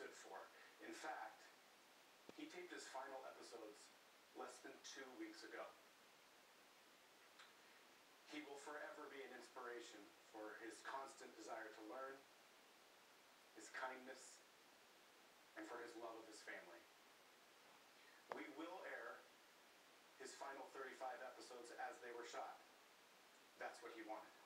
stood for. In fact, he taped his final episodes less than two weeks ago. He will forever be an inspiration for his constant desire to learn, his kindness, and for his love of his family. We will air his final 35 episodes as they were shot. That's what he wanted.